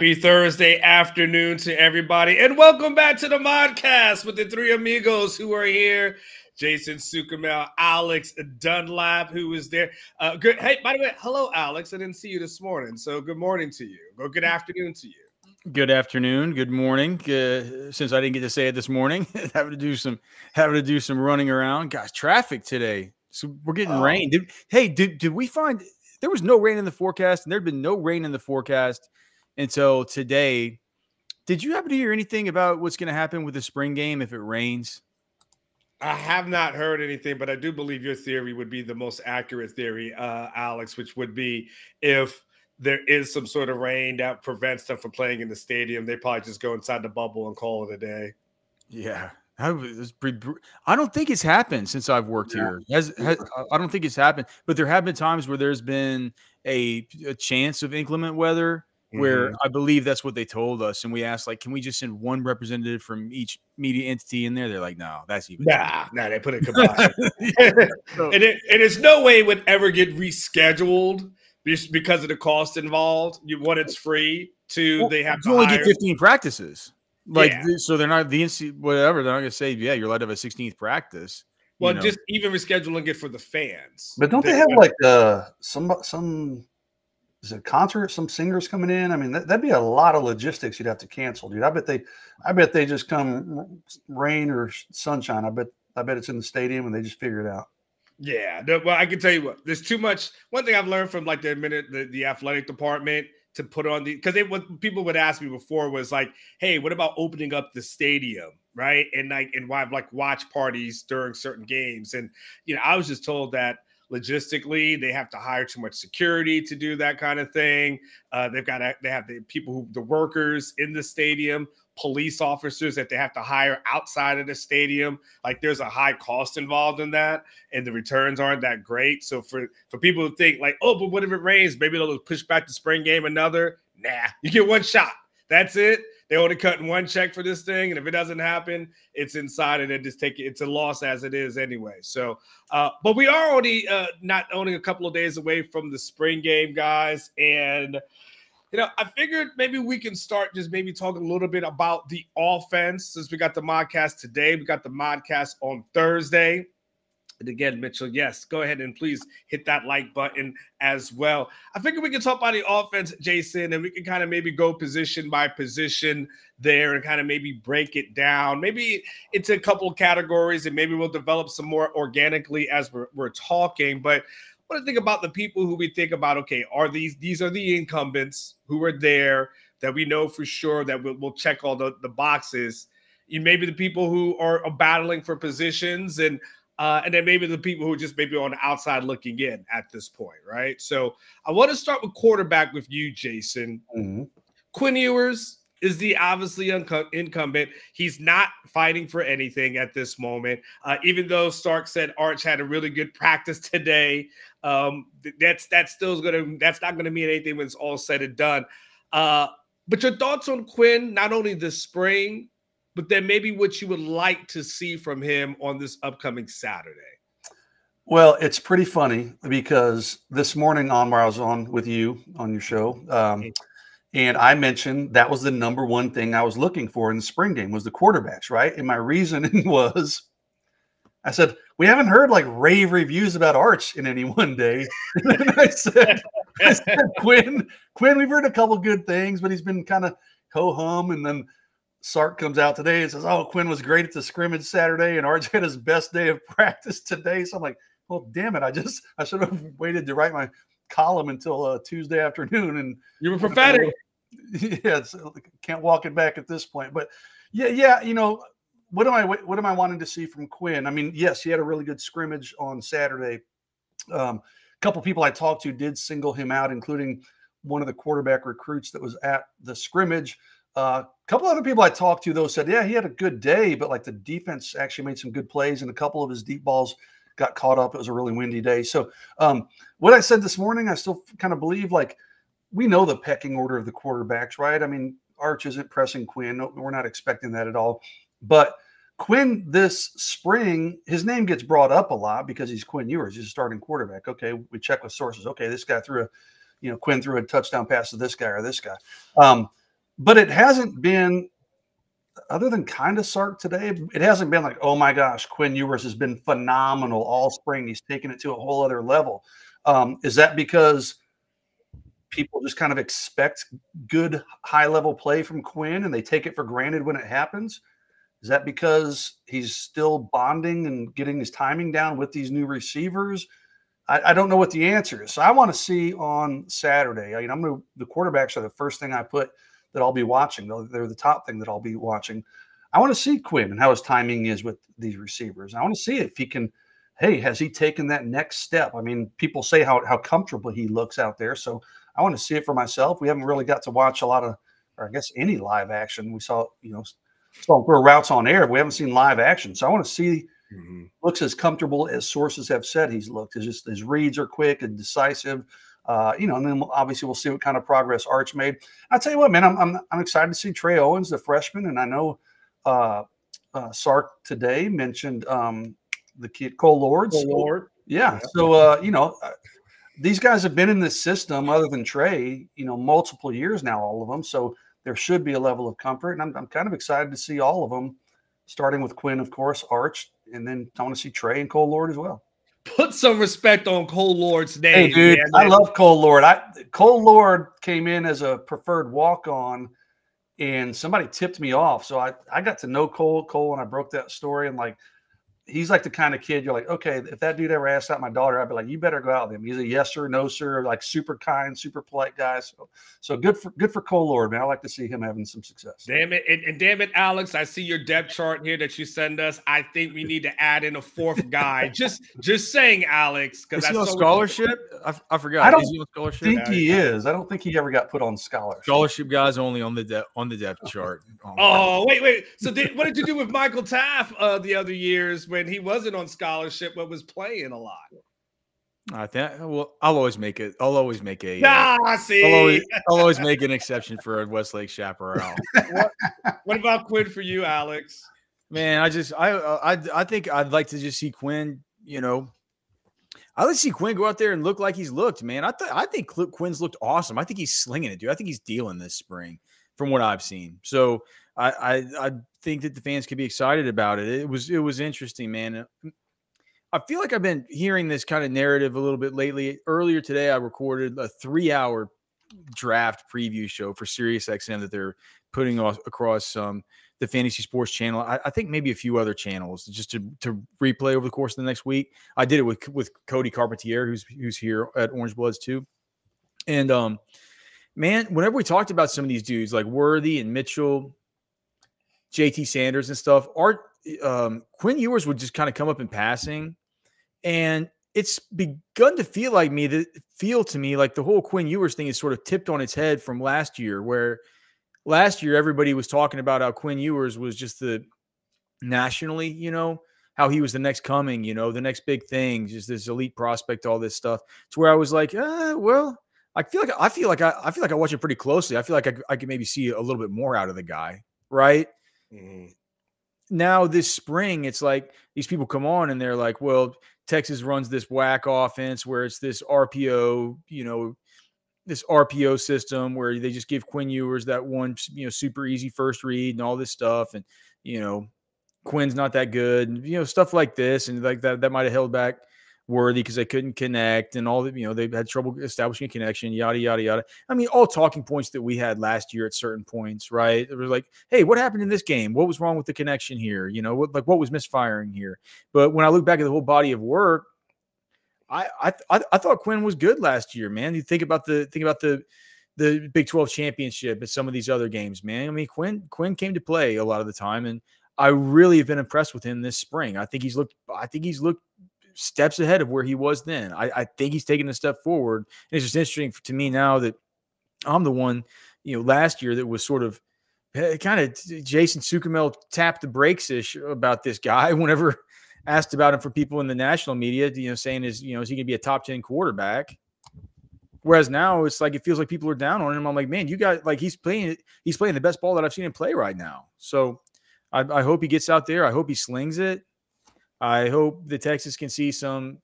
Happy Thursday afternoon to everybody, and welcome back to the Modcast with the three amigos who are here. Jason Suchomel, Alex Dunlap, who is there. Uh, good. Hey, by the way, hello, Alex. I didn't see you this morning, so good morning to you. Or good afternoon to you. Good afternoon. Good morning. Uh, since I didn't get to say it this morning, having to do some having to do some running around. Gosh, traffic today. So we're getting oh. rain. Did, hey, did did we find there was no rain in the forecast, and there'd been no rain in the forecast until today. Did you happen to hear anything about what's going to happen with the spring game if it rains? I have not heard anything, but I do believe your theory would be the most accurate theory, uh, Alex, which would be if there is some sort of rain that prevents them from playing in the stadium, they probably just go inside the bubble and call it a day. Yeah. I don't think it's happened since I've worked yeah. here. Has, has, I don't think it's happened, but there have been times where there's been a, a chance of inclement weather where mm-hmm. I believe that's what they told us. And we asked, like, can we just send one representative from each media entity in there? They're like, no, that's even. Nah, nah, they put it combined. and, it, and there's no way it would ever get rescheduled just because of the cost involved. You One, it's free. Two, well, they have to only hire. get 15 practices. Like, yeah. so they're not the NC, whatever. They're not going to say, yeah, you're allowed to have a 16th practice. Well, know. just even rescheduling it for the fans. But don't they, they have like uh some some is a concert? Some singers coming in? I mean, that, would be a lot of logistics you'd have to cancel, dude. I bet they, I bet they just come rain or sunshine. I bet, I bet it's in the stadium and they just figure it out. Yeah, well, I can tell you what. There's too much. One thing I've learned from like the minute the, the athletic department to put on the because what people would ask me before was like, hey, what about opening up the stadium, right? And like and why like watch parties during certain games, and you know, I was just told that logistically they have to hire too much security to do that kind of thing. Uh, they've got to, they have the people who the workers in the stadium police officers that they have to hire outside of the stadium. Like there's a high cost involved in that and the returns aren't that great. So for for people to think like oh but what if it rains? Maybe they'll push back the spring game another? Nah you get one shot. That's it they only cutting one check for this thing, and if it doesn't happen, it's inside, and they just take it. It's a loss as it is anyway. So, uh, but we are only uh, not only a couple of days away from the spring game, guys, and you know, I figured maybe we can start just maybe talking a little bit about the offense since we got the modcast today. We got the modcast on Thursday. And again, Mitchell, yes, go ahead and please hit that like button as well. I figure we can talk about the offense, Jason, and we can kind of maybe go position by position there and kind of maybe break it down, maybe into a couple categories, and maybe we'll develop some more organically as we're, we're talking. But what to think about the people who we think about, okay, are these these are the incumbents who are there that we know for sure that we'll, we'll check all the, the boxes. You maybe the people who are, are battling for positions and uh, and then maybe the people who are just maybe on the outside looking in at this point, right? So I want to start with quarterback with you, Jason. Mm-hmm. Quinn Ewers is the obviously incumbent. He's not fighting for anything at this moment. Uh, even though Sark said Arch had a really good practice today, um, that's that's still gonna that's not gonna mean anything when it's all said and done. Uh, but your thoughts on Quinn, not only this spring, but then maybe what you would like to see from him on this upcoming Saturday. Well, it's pretty funny because this morning on where I was on with you on your show, um, and I mentioned that was the number one thing I was looking for in the spring game was the quarterbacks, right? And my reasoning was, I said we haven't heard like rave reviews about Arch in any one day. and I said, I said, Quinn, Quinn, we've heard a couple good things, but he's been kind of ho hum, and then Sark comes out today and says, "Oh, Quinn was great at the scrimmage Saturday, and Arch had his best day of practice today." So I'm like, "Well, damn it! I just I should have waited to write my column until uh, Tuesday afternoon." And you were prophetic. yeah, can't walk it back at this point. But yeah, yeah, you know, what am I what am I wanting to see from Quinn? I mean, yes, he had a really good scrimmage on Saturday. Um, a couple people I talked to did single him out, including one of the quarterback recruits that was at the scrimmage. Uh, couple other people I talked to though said, yeah, he had a good day, but like the defense actually made some good plays, and a couple of his deep balls got caught up. It was a really windy day. So, um, what I said this morning, I still kind of believe like we know the pecking order of the quarterbacks, right? I mean, Arch isn't pressing Quinn. No, we're not expecting that at all. But Quinn this spring, his name gets brought up a lot because he's Quinn Ewers. He's a starting quarterback. Okay, we check with sources. Okay, this guy threw a, you know, Quinn threw a touchdown pass to this guy or this guy. Um, but it hasn't been other than kind of Sark today, it hasn't been like, oh my gosh, Quinn Ewers has been phenomenal all spring. He's taken it to a whole other level. Um, is that because people just kind of expect good high level play from Quinn and they take it for granted when it happens? Is that because he's still bonding and getting his timing down with these new receivers? I, I don't know what the answer is. So I want to see on Saturday. I mean, I'm to, the quarterbacks are the first thing I put that I'll be watching. Though they're the top thing that I'll be watching. I want to see Quinn and how his timing is with these receivers. I want to see if he can. Hey, has he taken that next step? I mean, people say how how comfortable he looks out there. So I want to see it for myself. We haven't really got to watch a lot of, or I guess any live action. We saw, you know, saw routes on air. But we haven't seen live action. So I want to see. Mm-hmm. Looks as comfortable as sources have said he's looked. His just his reads are quick and decisive. Uh, you know, and then obviously we'll see what kind of progress Arch made. I tell you what, man, I'm, I'm, I'm excited to see Trey Owens, the freshman, and I know uh, uh, Sark today mentioned um, the kid Cole Lourds. Cole Lourd. Yeah. yeah. So uh, you know, uh, these guys have been in this system, other than Trey, you know, multiple years now, all of them. So there should be a level of comfort, and I'm, I'm kind of excited to see all of them, starting with Quinn, of course, Arch, and then I want to see Trey and Cole Lourd as well put some respect on Cole Lourd's name. Hey, dude, man. I love Cole Lourd. I Cole Lourd came in as a preferred walk on, and somebody tipped me off. So I, I got to know Cole Cole and I broke that story and like he's like the kind of kid you're like, okay, if that dude ever asked out my daughter, I'd be like, you better go out with him. He's a yes sir, no sir, like super kind, super polite guy. So, so good for good for Cole Lourd, man. I like to see him having some success. Damn it, and, and damn it, Alex, I see your depth chart here that you send us. I think we need to add in a fourth guy. just just saying, Alex, because that's on so scholarship. I, I forgot. I don't think he is. I don't think he ever got put on scholarship. Scholarship guys only on the depth on the depth chart. Oh, oh wait, wait. So did, what did you do with Michael Taaffe uh, the other years when he wasn't on scholarship? but was playing a lot. I think well, I'll always make it. I'll always make a. Uh, nah, see, I'll always, I'll always make an exception for Westlake chaparral. what, what about Quinn for you, Alex? Man, I just I I I think I'd like to just see Quinn. You know, I like to see Quinn go out there and look like he's looked. Man, I th- I think Quinn's looked awesome. I think he's slinging it, dude. I think he's dealing this spring from what I've seen. So I I, I think that the fans could be excited about it. It was it was interesting, man. I feel like I've been hearing this kind of narrative a little bit lately. Earlier today, I recorded a three hour draft preview show for SiriusXM that they're putting across um, the Fantasy Sports channel. I, I, think maybe a few other channels just to, to replay over the course of the next week. I did it with with Cody Carpentier, who's who's here at Orange Bloods too. And um, man, whenever we talked about some of these dudes like Worthy and Mitchell, JT Sanders and stuff, Art um, Quinn Ewers would just kind of come up in passing and it's begun to feel like me that feel to me like the whole Quinn Ewers thing is sort of tipped on its head from last year, where last year everybody was talking about how Quinn Ewers was just the nationally, you know, how he was the next coming, you know, the next big thing, just this elite prospect, all this stuff. To where I was like, uh, well, I feel like I feel like I, I feel like I watch it pretty closely. I feel like I, I could maybe see a little bit more out of the guy, right? Mm-hmm. Now this spring, it's like these people come on and they're like, well, Texas runs this whack offense where it's this RPO, you know, this RPO system where they just give Quinn Ewers that one, you know, super easy first read and all this stuff. And, you know, Quinn's not that good, you know, stuff like this. And like that, that might have held back Worthy because they couldn't connect and all the, you know, they had trouble establishing a connection, yada, yada, yada. I mean, all talking points that we had last year at certain points, right? It was like, hey, what happened in this game? What was wrong with the connection here? You know, what, like what was misfiring here? But when I look back at the whole body of work, I, I I thought Quinn was good last year, man. You think about the think about the the Big 12 championship and some of these other games, man. I mean, Quinn Quinn came to play a lot of the time, and I really have been impressed with him this spring. I think he's looked I think he's looked steps ahead of where he was then. I, I think he's taken a step forward. And it's just interesting to me now that I'm the one, you know, last year that was sort of eh, kind of Jason Suchomel tapped the brakes ish about this guy whenever asked about him for people in the national media, you know, saying is, you know, is he going to be a top 10 quarterback? Whereas now it's like it feels like people are down on him. I'm like, man, you got like he's playing he's playing the best ball that I've seen him play right now. So I, I hope he gets out there. I hope he slings it. I hope the Texas can see some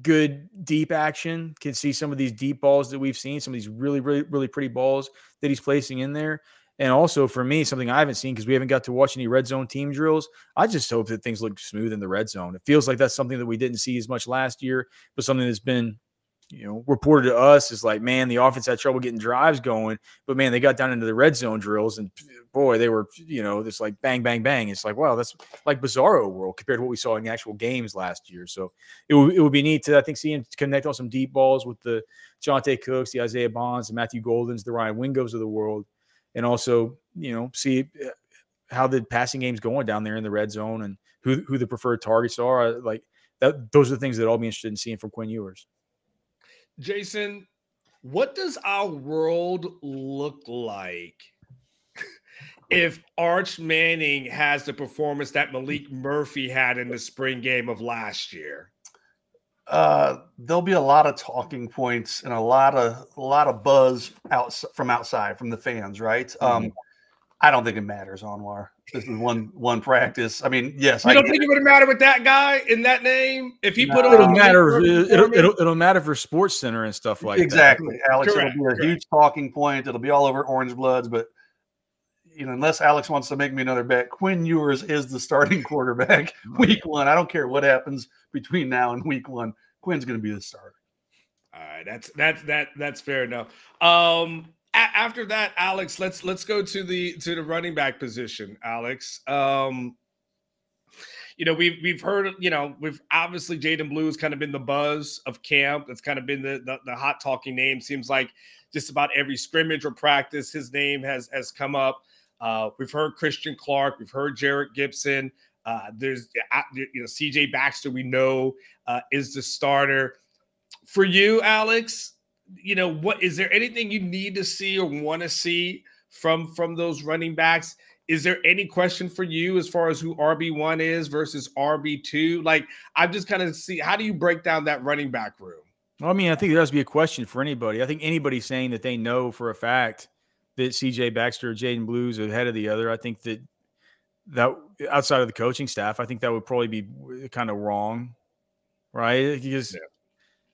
good deep action, can see some of these deep balls that we've seen, some of these really, really, really pretty balls that he's placing in there. And also for me, something I haven't seen because we haven't got to watch any red zone team drills. I just hope that things look smooth in the red zone. It feels like that's something that we didn't see as much last year, but something that's been you know, reported to us is like, man, the offense had trouble getting drives going, but man, they got down into the red zone drills and boy, they were, you know, this like bang, bang, bang. It's like, wow, that's like bizarro world compared to what we saw in actual games last year. So it, w- it would be neat to, I think, see him connect on some deep balls with the Johntay Cooks, the Isaiah Bonds, the Matthew Goldens, the Ryan Wingos of the world, and also, you know, see uh, how the passing game's going down there in the red zone and who who the preferred targets are. Like that, those are the things that I'll be interested in seeing from Quinn Ewers. Jason, what does our world look like if Arch Manning has the performance that Maalik Murphy had in the spring game of last year? Uh, there'll be a lot of talking points and a lot of a lot of buzz out from outside from the fans, right? Um, mm-hmm. Um, I don't think it matters, Anwar. This is one one practice. I mean, yes. You I don't think it. it would matter with that guy in that name if he no, put on. It'll matter. It'll, it'll, it'll matter for Sports Center and stuff like exactly, that. Exactly, Alex. Correct, it'll be a correct. huge talking point. It'll be all over Orange Bloods, but you know, unless Alex wants to make me another bet, Quinn Ewers is the starting quarterback week one. I don't care what happens between now and week one. Quinn's going to be the starter. All right, that's that's that that's fair enough. Um, after that, Alex, let's let's go to the to the running back position, Alex. Um, you know, we've we've heard, you know, we've obviously Jaydon Blue has kind of been the buzz of camp. That's kind of been the, the the, hot talking name. Seems like just about every scrimmage or practice, his name has has come up. Uh, we've heard Christian Clark, we've heard Jerrick Gibson. Uh, there's you know CJ Baxter. We know uh, is the starter for you, Alex you know, what is there anything you need to see or want to see from from those running backs? Is there any question for you as far as who RB one is versus RB two? Like, I'm just kind of see how do you break down that running back room? Well, I mean, I think there has to be a question for anybody. I think anybody saying that they know for a fact that CJ Baxter or Jaydon Blues are ahead of the other, I think that that outside of the coaching staff, I think that would probably be kind of wrong, right? Because yeah.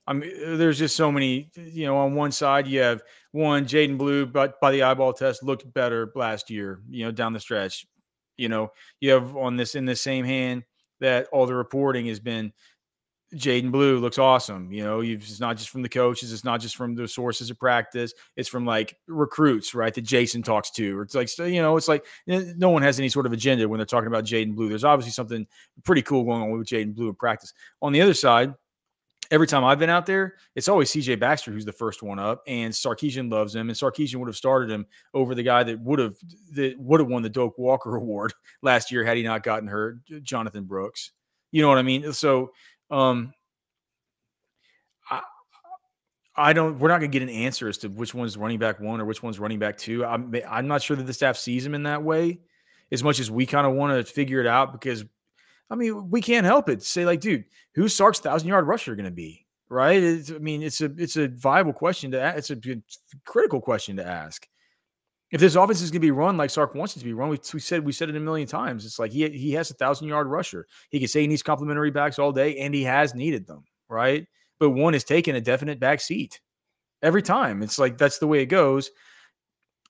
I mean, there's just so many. You know, on one side you have one Jaydon Blue, but by the eyeball test looked better last year. You know, down the stretch. You know, you have on this in the same hand that all the reporting has been Jaydon Blue looks awesome. You know, it's not just from the coaches, it's not just from the sources of practice, it's from like recruits, right? That Jason talks to. Or it's like, you know, it's like eh, no one has any sort of agenda when they're talking about Jaydon Blue. There's obviously something pretty cool going on with Jaydon Blue in practice. On the other side, every time I've been out there, it's always CJ Baxter who's the first one up, and Sarkisian loves him, and Sarkisian would have started him over the guy that would have that would have won the Doak Walker Award last year had he not gotten hurt, Jonathan Brooks. You know what I mean? So, um, I, I don't. We're not going to get an answer as to which one's running back one or which one's running back two. I'm I'm not sure that the staff sees him in that way, as much as we kind of want to figure it out because I mean, we can't help it. Say like, dude, who's Sark's thousand yard rusher going to be? Right? It's, I mean, it's a it's a viable question to ask. It's a critical question to ask. If this offense is going to be run like Sark wants it to be run, we, we said we said it a million times. It's like he he has a thousand yard rusher. He can say he needs complimentary backs all day, and he has needed them. Right? But one is taking a definite back seat every time. It's like that's the way it goes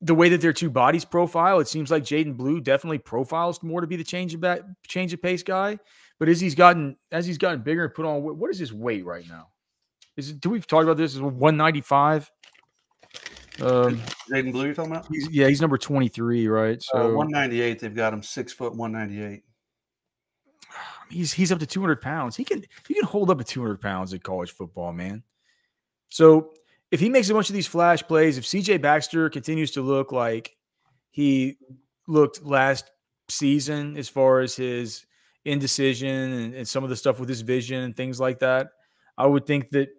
the way that their two bodies profile, it seems like Jaydon Blue definitely profiles more to be the change of back, change of pace guy. But as he's gotten as he's gotten bigger and put on, what is his weight right now? Is it, do we talk about this? Is one ninety five? Um, Jaydon Blue, you're talking about? He's, yeah, he's number twenty three, right? Uh, so uh, one ninety eight. They've got him six foot one ninety eight. He's he's up to two hundred pounds. He can he can hold up at two hundred pounds in college football, man. So if he makes a bunch of these flash plays, if CJ Baxter continues to look like he looked last season as far as his indecision and, and, some of the stuff with his vision and things like that, I would think that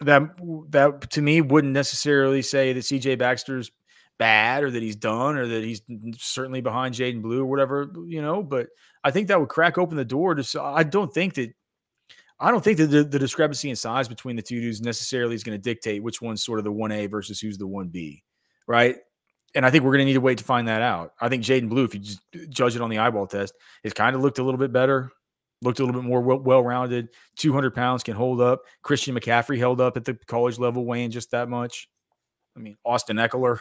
that that to me wouldn't necessarily say that CJ Baxter's bad or that he's done or that he's certainly behind Jaydon Blue or whatever, you know, but I think that would crack open the door to I don't think that I don't think that the, the discrepancy in size between the two dudes necessarily is going to dictate which one's sort of the 1A versus who's the 1B, right? And I think we're going to need to wait to find that out. I think Jaydon Blue, if you just judge it on the eyeball test, it kind of looked a little bit better looked a little bit more well rounded. 200 pounds can hold up. Christian McCaffrey held up at the college level, weighing just that much. I mean, Austin Ekeler.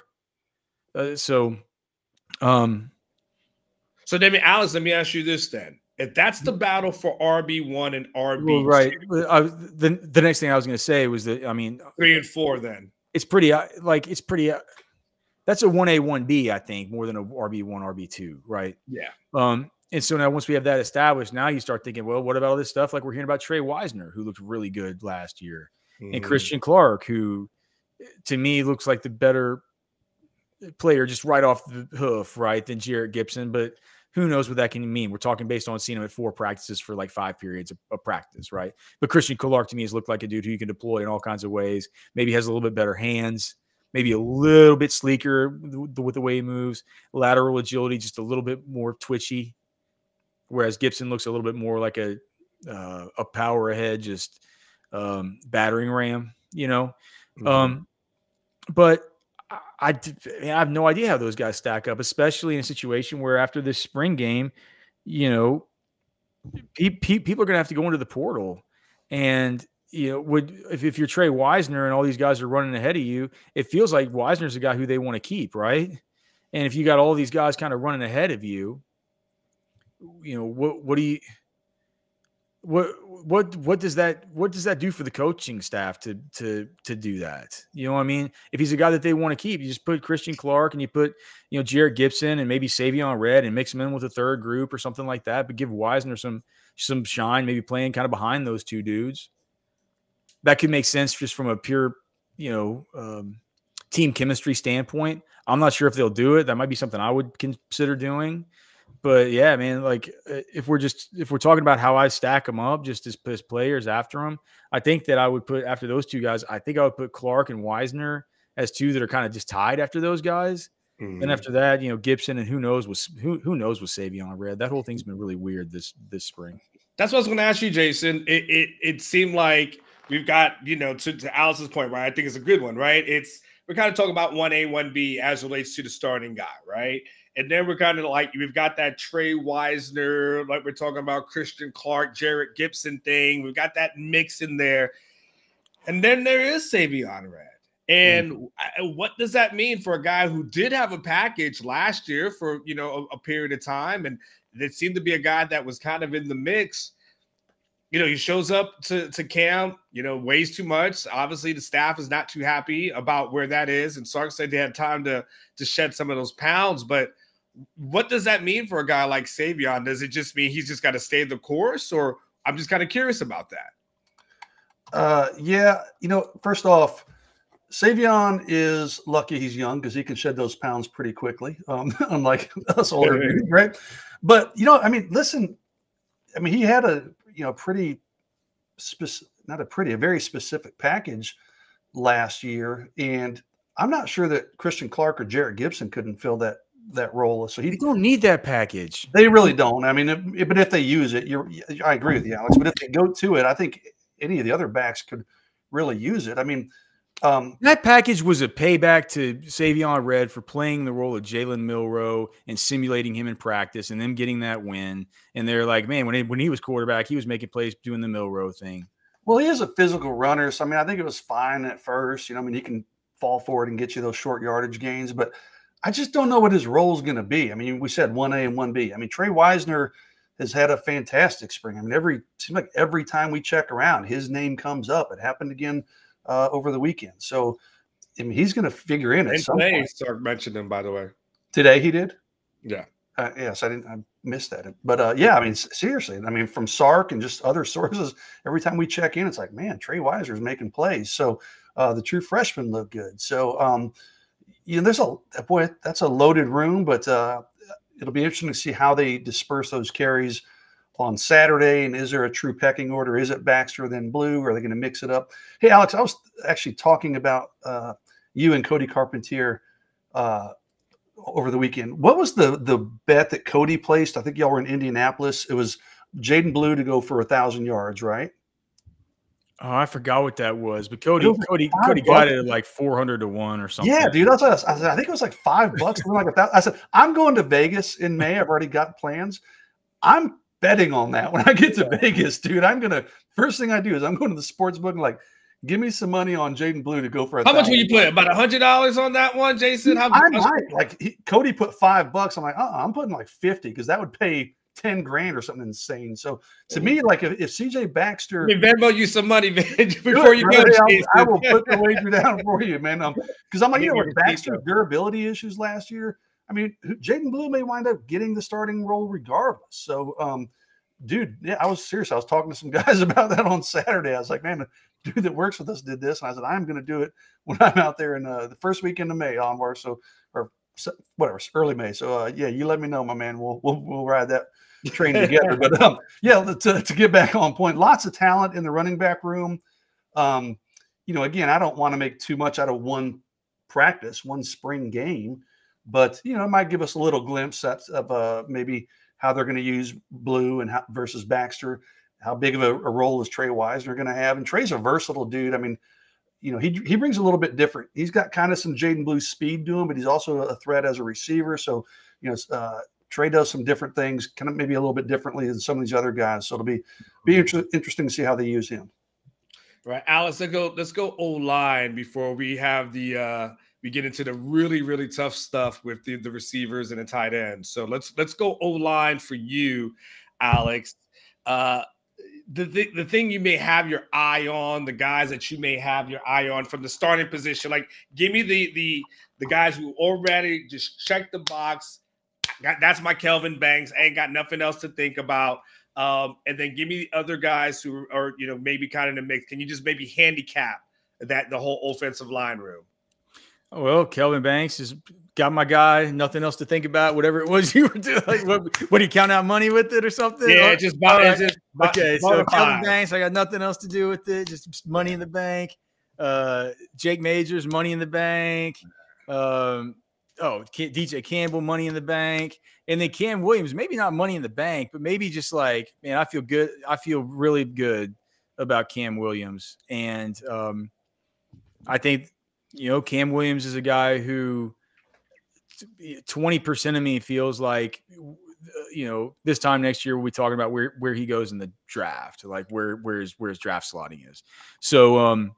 Uh, so, um, so then, Alex, let me ask you this then. If that's the battle for RB one and RB, well, right? The the next thing I was going to say was that I mean, three and four. Then it's pretty uh, like it's pretty. Uh, that's a one A one B, I think, more than a RB one RB two, right? Yeah. Um, and so now once we have that established, now you start thinking, well, what about all this stuff? Like we're hearing about Tre Wisner, who looked really good last year, mm-hmm. and Christian Clark, who to me looks like the better player just right off the hoof, right, than Jerrick Gibson. But who knows what that can mean? We're talking based on seeing him at four practices for like five periods of, of, practice, right? But Christian Clark to me has looked like a dude who you can deploy in all kinds of ways. Maybe has a little bit better hands, maybe a little bit sleeker with the, with the way he moves, lateral agility just a little bit more twitchy whereas Gibson looks a little bit more like a uh, a power ahead, just um, battering ram, you know. Mm-hmm. Um, but I, I, I, have no idea how those guys stack up, especially in a situation where after this spring game, you know, pe- pe- people are going to have to go into the portal, and you know, would if, if you're Tre Wisner and all these guys are running ahead of you, it feels like Wisner's a guy who they want to keep, right? And if you got all these guys kind of running ahead of you, you know what what do you what what what does that what does that do for the coaching staff to to to do that? You know what I mean? If he's a guy that they want to keep, you just put Christian Clark and you put you know Jerrick Gibson and maybe Savion Red and mix him in with a third group or something like that. But give Wisner some some shine, maybe playing kind of behind those two dudes. That could make sense just from a pure you know um, team chemistry standpoint. I'm not sure if they'll do it. That might be something I would consider doing but yeah, man, like uh, if we're just if we're talking about how I stack them up just as, as players after them, I think that I would put after those two guys, I think I would put Clark and Wisner as two that are kind of just tied after those guys. Mm-hmm. And after that, you know, Gibson and who knows was who who knows with Savion Red. That whole thing's been really weird this this spring. That's what I was going to ask you, Jason. It it it seemed like we've got you know to, to Alice's point, right? I think it's a good one, right? It's we're kind of talking about one A, one B as relates to the starting guy, right? And then we're kind of like we've got that Tre Wisner, like we're talking about Christian Clark, Jerrick Gibson thing. We've got that mix in there. And then there is Savion Red. And mm-hmm. what does that mean for a guy who did have a package last year for you know a, a period of time, and it seemed to be a guy that was kind of in the mix you know, he shows up to, to camp, you know, weighs too much. Obviously, the staff is not too happy about where that is. And Sark said they had time to to shed some of those pounds. But what does that mean for a guy like Savion? Does it just mean he's just got to stay the course, or I'm just kind of curious about that? Uh, yeah, you know, first off, Savion is lucky he's young because he can shed those pounds pretty quickly, um, unlike us older, dudes, right? But you know, I mean, listen, I mean, he had a you know pretty specific, not a pretty, a very specific package last year, and I'm not sure that Christian Clark or Jerrick Gibson couldn't fill that that role. So he they don't need that package. They really don't. I mean, if, but if they use it, you're. I agree with you, Alex. But if they go to it, I think any of the other backs could really use it. I mean, um, that package was a payback to Savion Red for playing the role of Jalen Milroe and simulating him in practice, and them getting that win. And they're like, man, when he, when he was quarterback, he was making plays doing the Milroe thing. Well, he is a physical runner, so I mean, I think it was fine at first. You know, I mean, he can fall forward and get you those short yardage gains, but I just don't know what his role is going to be. I mean, we said 1A and 1B. I mean, Tre Wisner has had a fantastic spring. I mean, every seems like every time we check around, his name comes up. It happened again uh, over the weekend. So, I mean, he's going to figure in at and some today, point. Sark mentioned him, by the way. Today he did. Yeah. Uh, yes, I didn't. I missed that. But uh, yeah, I mean, seriously. I mean, from Sark and just other sources, every time we check in, it's like, man, Tre Wisner is making plays. So uh, the true freshman look good. So um, you know, there's a boy, that's a loaded room, but uh, it'll be interesting to see how they disperse those carries on Saturday. And is there a true pecking order? Is it Baxter then Blue? Are they going to mix it up? Hey, Alex, I was actually talking about uh, you and Cody Carpentier uh, over the weekend. What was the the bet that Cody placed? I think y'all were in Indianapolis. It was Jaydon Blue to go for a thousand yards, right? Oh, I forgot what that was, but Cody, Cody, Cody got it at like four hundred to one or something. Yeah, dude, that's what I, was, I, said, I think it was like five bucks, something like that. I said, I'm going to Vegas in May. I've already got plans. I'm betting on that when I get to Vegas, dude. I'm gonna first thing I do is I'm going to the sports book and like give me some money on Jaydon Blue to go for a how much will you put about a hundred dollars on that one, Jason? How I might like he, Cody put five bucks. I'm like, uh, I'm putting like fifty because that would pay 10 grand or something insane. So to me, like if, if CJ Baxter mean, Venmo you some money man, before you go, I will put the wager down for you, man. Um, because I'm like, you know, with Baxter's durability issues last year, I mean, Jaydon Blue may wind up getting the starting role regardless. So, um, dude, yeah, I was serious. I was talking to some guys about that on Saturday. I was like, man, the dude that works with us did this, and I said, I'm going to do it when I'm out there in uh, the first weekend of May onward. So, or whatever, early May. So, uh, yeah, you let me know, my man. We'll we'll, we'll ride that train together. but um, yeah, to, to get back on point, lots of talent in the running back room. Um, you know, again, I don't want to make too much out of one practice, one spring game, but you know, it might give us a little glimpse of uh, maybe how they're going to use Blue and how, versus Baxter. How big of a, a role is Tre Wisner going to have? And Trey's a versatile dude. I mean, you know, he he brings a little bit different. He's got kind of some Jaydon Blue speed to him, but he's also a threat as a receiver. So, you know, uh, Trey does some different things, kind of maybe a little bit differently than some of these other guys. So it'll be be inter- interesting to see how they use him. Right, Alex. Let's go. Let's go O line before we have the uh we get into the really really tough stuff with the, the receivers and the tight ends. So let's let's go O line for you, Alex. Uh, the, the, thing you may have your eye on, the guys that you may have your eye on from the starting position. Like, give me the the the guys who already just check the box, that's my Kelvin Banks. I ain't got nothing else to think about. Um, and then give me the other guys who are, you know, maybe kind of in the mix. Can you just maybe handicap that the whole offensive line room? Well, Kelvin Banks has got my guy. Nothing else to think about. Whatever it was you were doing, like, what, what do you count out money with it or something? Yeah, or, just, about, right. just okay. So Kelvin Banks, I got nothing else to do with it. Just money in the bank. Uh, Jake Majors, money in the bank. Um, oh, DJ Campbell, Money in the Bank, and then Cam Williams, maybe not Money in the Bank, but maybe just like, man, I feel good. I feel really good about Cam Williams, and um, I think you know Cam Williams is a guy who twenty percent of me feels like you know this time next year we'll be talking about where where he goes in the draft, like where where his where his draft slotting is. So, um,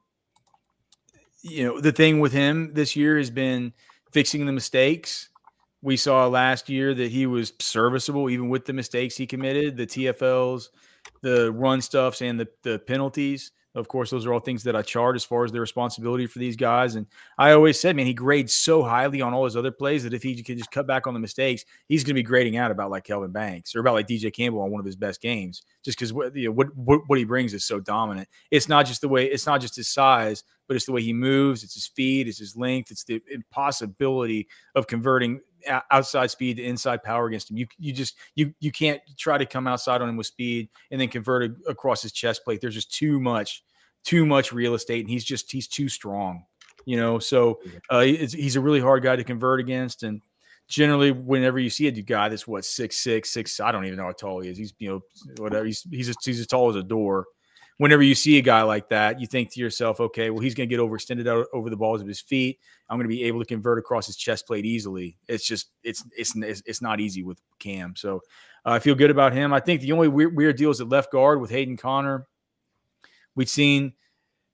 you know, the thing with him this year has been fixing the mistakes. We saw last year that he was serviceable even with the mistakes he committed, the TFLs, the run stuffs, and the, the penalties. Of course, those are all things that I chart as far as the responsibility for these guys. And I always said, man, he grades so highly on all his other plays that if he could just cut back on the mistakes, he's going to be grading out about like Kelvin Banks or about like DJ Campbell on one of his best games, just because you know, what, what what he brings is so dominant. It's not just the way, it's not just his size, but it's the way he moves, it's his speed, it's his length, it's the impossibility of converting outside speed to inside power against him. You you just you you can't try to come outside on him with speed and then convert it across his chest plate. There's just too much too much real estate, and he's just he's too strong. You know, so uh, he's a really hard guy to convert against, and generally whenever you see a guy that's what six six six I don't even know how tall he is. He's you know whatever he's he's as, he's as tall as a door whenever you see a guy like that, you think to yourself, okay, well, he's going to get overextended out over the balls of his feet. I'm going to be able to convert across his chest plate easily. It's just, it's, it's, it's not easy with Cam. So uh, I feel good about him. I think the only weird, weird deal is at left guard with Hayden Conner. We've seen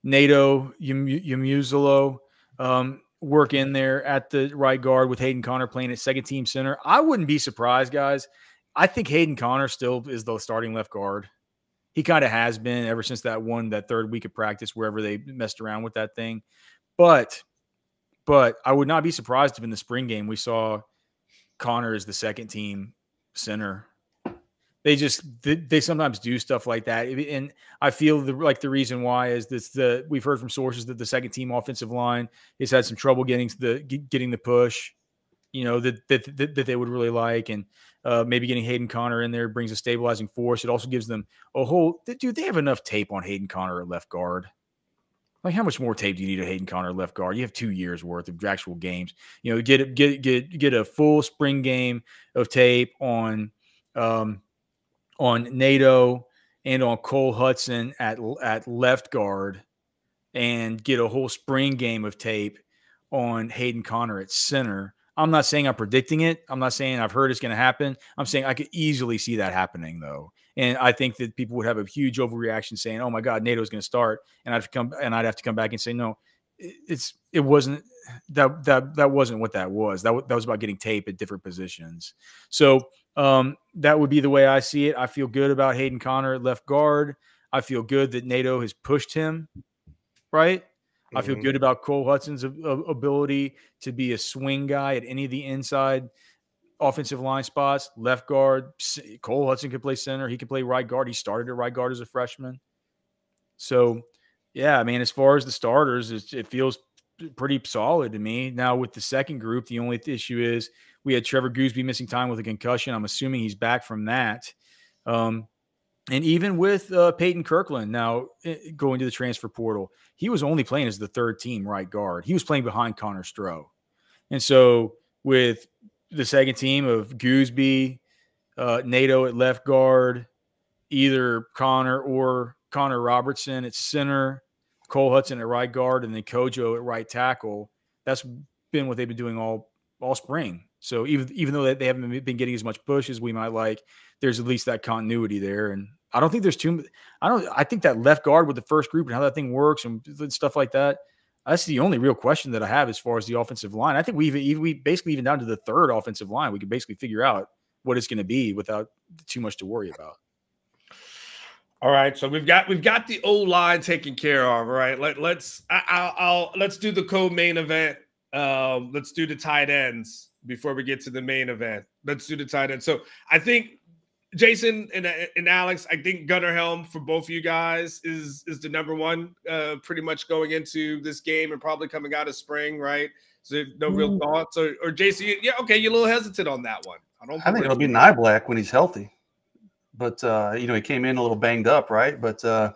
Neto Umeozulu um, work in there at the right guard with Hayden Conner playing at second team center. I wouldn't be surprised, guys. I think Hayden Conner still is the starting left guard he kind of has been ever since that one that third week of practice wherever they messed around with that thing. But but i would not be surprised if in the spring game we saw Conner as the second team center. They just they sometimes do stuff like that. And i feel the, like the reason why is this the we've heard from sources that the second team offensive line has had some trouble getting the getting the push you know that that, that they would really like and uh, maybe getting Hayden Conner in there brings a stabilizing force. It also gives them a whole. Dude, they have enough tape on Hayden Conner at left guard. Like, how much more tape do you need a Hayden Conner left guard? You have two years worth of actual games. You know, get get get get a full spring game of tape on um, on Neto and on Cole Hutson at at left guard, and get a whole spring game of tape on Hayden Conner at center I'm not saying I'm predicting it. I'm not saying I've heard it's going to happen. I'm saying I could easily see that happening though. And I think that people would have a huge overreaction saying, "Oh my God, Neto is going to start," and I'd come and I'd have to come back and say, "No, it's it wasn't that that that wasn't what that was. That that was about getting tape at different positions." So um, that would be the way I see it. I feel good about Hayden Conner at left guard. I feel good that Neto has pushed him right. Mm-hmm. I feel mm-hmm. good about Cole Hutson's ability to be a swing guy at any of the inside offensive line spots, left guard. Cole Hutson could play center. He could play right guard. He started at right guard as a freshman. So, yeah, I mean, as far as the starters, it feels pretty solid to me. Now, with the second group, the only issue is we had Trevor Goosby missing time with a concussion. I'm assuming he's back from that. Um, and even with uh, Peyton Kirkland now eh, going to the transfer portal, he was only playing as the third team right guard. He was playing behind Connor Stroh. And so with the second team of Goosby, uh, Neto at left guard, either Connor or Connor Robertson at center, Cole Hutson at right guard, and then Kojo at right tackle. That's been what they've been doing all all spring. So even even though they haven't been getting as much push as we might like, there's at least that continuity there. And I don't think there's too. Much. I don't. I think that left guard with the first group and how that thing works and stuff like that. That's the only real question that I have as far as the offensive line. I think we even we basically even down to the third offensive line, we can basically figure out what it's going to be without too much to worry about. All right, so we've got we've got the old line taken care of. All right, let let's I, will I'll let's do the co-main event. Um, let's do the tight ends before we get to the main event. Let's do the tight end. So I think Jason and, and Alex, I think Gunnar Helm for both of you guys is is the number one, uh, pretty much going into this game and probably coming out of spring, right? So no real mm. thoughts, or, or Jason, yeah, okay, you're a little hesitant on that one. I don't. I think it'll be Niblack when he's healthy, but uh, you know he came in a little banged up, right? But uh,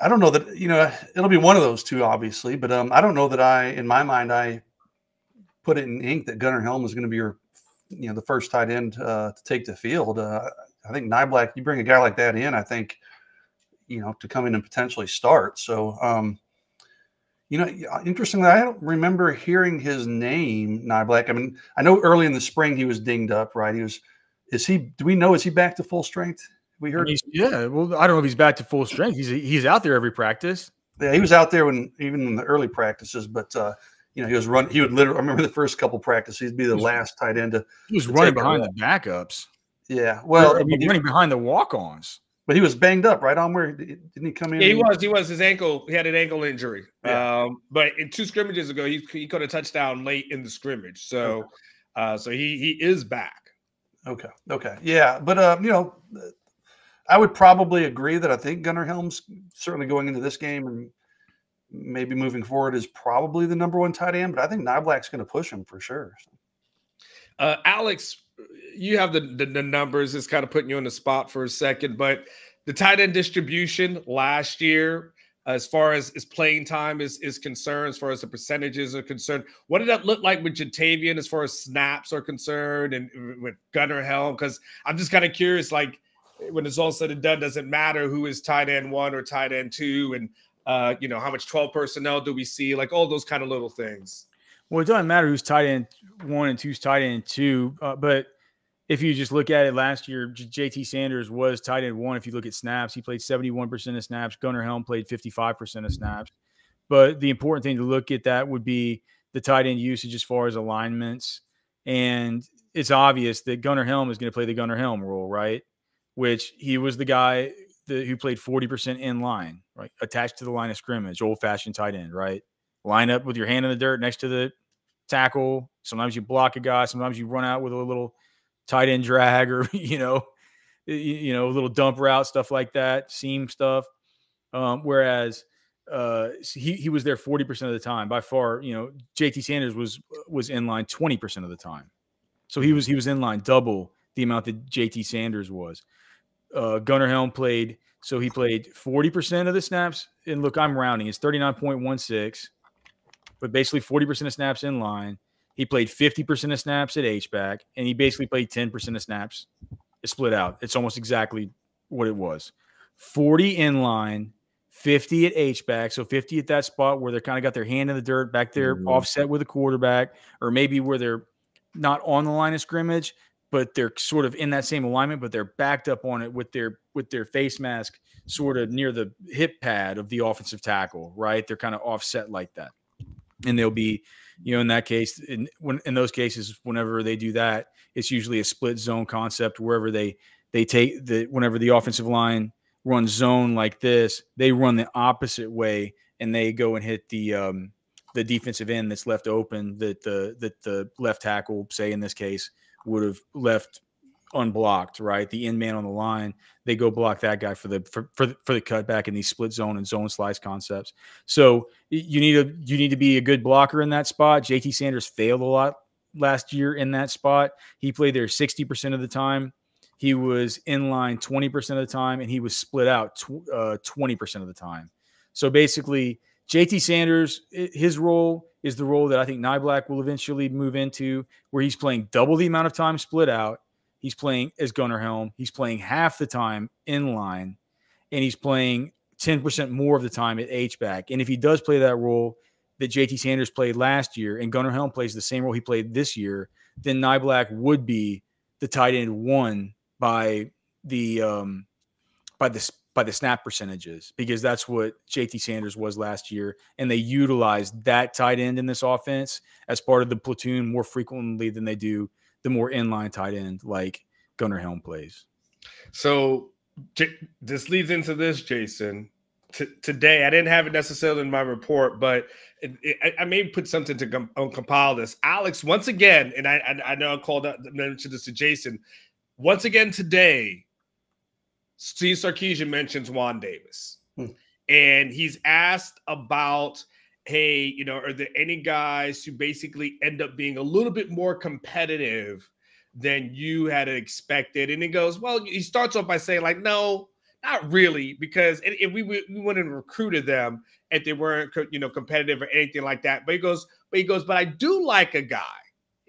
I don't know that you know it'll be one of those two, obviously. But um, I don't know that I, in my mind, I put it in ink that Gunnar Helm is going to be your you know the first tight end uh, to take the field. Uh, I think Niblack, you bring a guy like that in, I think you know to come in and potentially start. So um, you know, interestingly, I don't remember hearing his name, Niblack. I mean, I know early in the spring he was dinged up, right? He was. Is he? Do we know? Is he back to full strength? We heard. Yeah. Well, I don't know if he's back to full strength. He's he's out there every practice. Yeah, he was out there when even in the early practices, but uh, you know, he was run. He would literally. I remember the first couple practices. He'd be the last tight end to. He was to running behind the backups. Yeah, well, I mean, running behind the walk-ons. But he was banged up, right? On where didn't he come in? Yeah, he was. He was. His ankle. He had an ankle injury. Yeah. Um, but in two scrimmages ago, he he caught a touchdown late in the scrimmage. So, okay. uh, so he he is back. Okay. Okay. Yeah, but uh, you know, I would probably agree that I think Gunnar Helms certainly going into this game and maybe moving forward is probably the number one tight end, but I think Niblack's going to push him for sure. Uh, Alex, you have the, the, the numbers. It's kind of putting you on the spot for a second, but the tight end distribution last year, as far as, as playing time is, is concerned, as far as the percentages are concerned, what did that look like with Ja'Tavion as far as snaps are concerned and with Gunnar Helm? Because I'm just kind of curious, like when it's all said and done, does it matter who is tight end one or tight end two? And uh, you know, how much 12 personnel do we see? Like all those kind of little things. Well, it doesn't matter who's tight end one and who's tight end two. Uh, but if you just look at it last year, JT Sanders was tight end one. If you look at snaps, he played 71% of snaps. Gunnar Helm played 55% of snaps. But the important thing to look at that would be the tight end usage as far as alignments. And it's obvious that Gunnar Helm is going to play the Gunnar Helm role, right? Which he was the guy the, who played 40% in line, right? Attached to the line of scrimmage, old fashioned tight end, right? Line up with your hand in the dirt next to the tackle. Sometimes you block a guy. Sometimes you run out with a little tight end drag or, you know, you know, a little dump route, stuff like that, seam stuff. Um, whereas uh, he, he was there 40% of the time by far, you know, JT Sanders was, was in line 20% of the time. So he was, he was in line double the amount that JT Sanders was uh, Gunnar Helm played. So he played 40% of the snaps. And look, I'm rounding. It's 39.16, but basically 40% of snaps in line. He played 50% of snaps at H-back, and he basically played 10% of snaps It's split out. It's almost exactly what it was 40 in line, 50 at H back, so 50 at that spot where they're kind of got their hand in the dirt back there, mm-hmm. offset with the quarterback, or maybe where they're not on the line of scrimmage, but they're sort of in that same alignment, but they're backed up on it with their with their face mask sort of near the hip pad of the offensive tackle, right? They're kind of offset like that. And they'll be, you know, in that case, in when in those cases, whenever they do that, it's usually a split zone concept wherever they they take the whenever the offensive line runs zone like this, they run the opposite way and they go and hit the um, the defensive end that's left open that the that the left tackle, say in this case, would have left unblocked, right? The end man on the line, they go block that guy for the for for the, for the cutback in these split zone and zone slice concepts. So you need a you need to be a good blocker in that spot. JT Sanders failed a lot last year in that spot. He played there 60% of the time. He was in line 20% of the time, and he was split out tw- uh, 20% of the time. So basically, JT Sanders, his role is the role that I think Niblack will eventually move into, where he's playing double the amount of time split out. He's playing as Gunnar Helm. He's playing half the time in line, and he's playing 10% more of the time at H back. And if he does play that role that JT Sanders played last year, and Gunnar Helm plays the same role he played this year, then Niblack would be the tight end one by the um, by the by the snap percentages because that's what JT Sanders was last year, and they utilized that tight end in this offense as part of the platoon more frequently than they do the more inline tight end like Gunnar Helm plays. So J- this leads into this, Jason. T- today, I didn't have it necessarily in my report, but it, it, I, may put something to com- compile this. Alex, once again, and I, I, I know I called out mentioned this to Jason. Once again today, Steve Sarkisian mentions Juan Davis. Hmm. And he's asked about, hey, you know, are there any guys who basically end up being a little bit more competitive than you had expected? And he goes, well, he starts off by saying, like, no, not really, because if we, we wouldn't have recruited them if they weren't, you know, competitive or anything like that. But he goes, but he goes, but I do like a guy.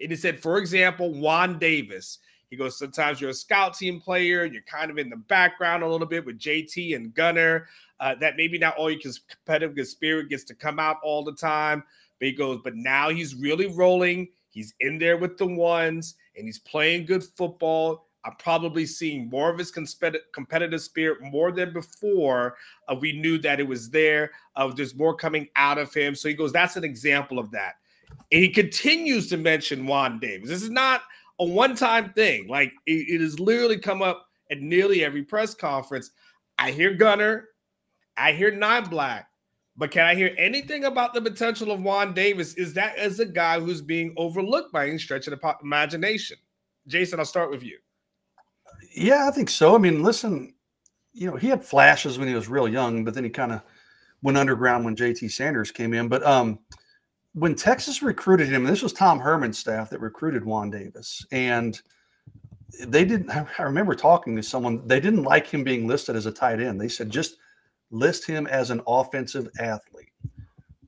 And he said, for example, Juan Davis. He goes, sometimes you're a scout team player, you're kind of in the background a little bit with JT and Gunnar. Uh, that maybe not all your competitive spirit gets to come out all the time. But he goes, but now he's really rolling. He's in there with the ones and he's playing good football. I'm probably seeing more of his competitive spirit more than before. Uh, we knew that it was there. Uh, there's more coming out of him. So he goes, that's an example of that. And he continues to mention Juan Davis. This is not a one time thing. Like it, it has literally come up at nearly every press conference. I hear Gunnar, I hear Niblack, but can I hear anything about the potential of Juan Davis? Is that as a guy who's being overlooked by any stretch of the imagination? Jason, I'll start with you. Yeah, I think so. I mean, listen, you know, he had flashes when he was real young, but then he kind of went underground when JT Sanders came in. But um, when Texas recruited him, this was Tom Herman's staff that recruited Juan Davis, and they didn't. I remember talking to someone. They didn't like him being listed as a tight end. They said just list him as an offensive athlete